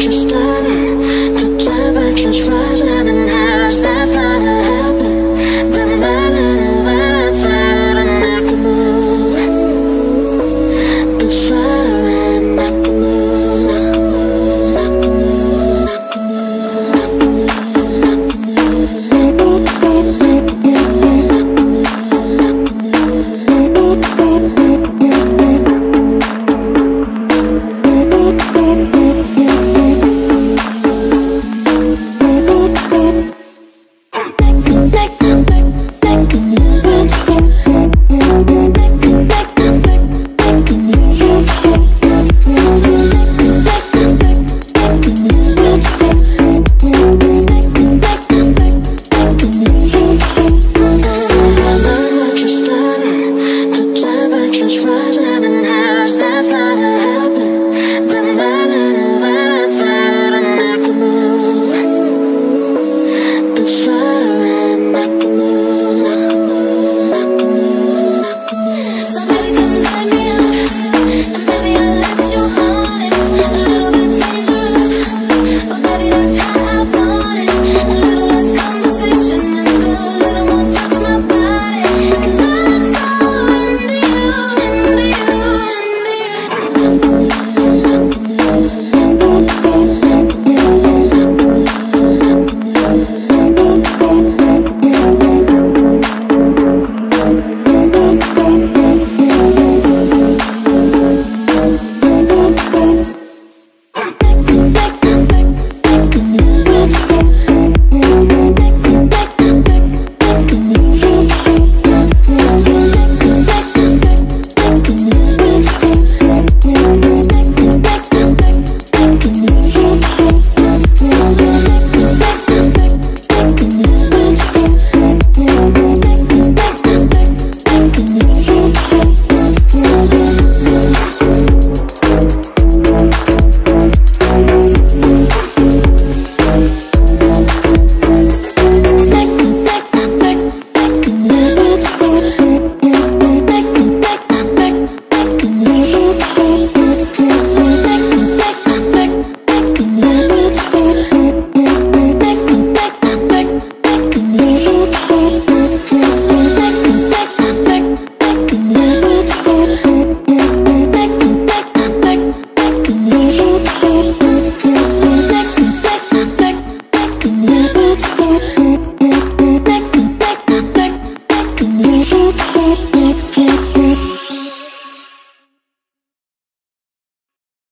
just a Good.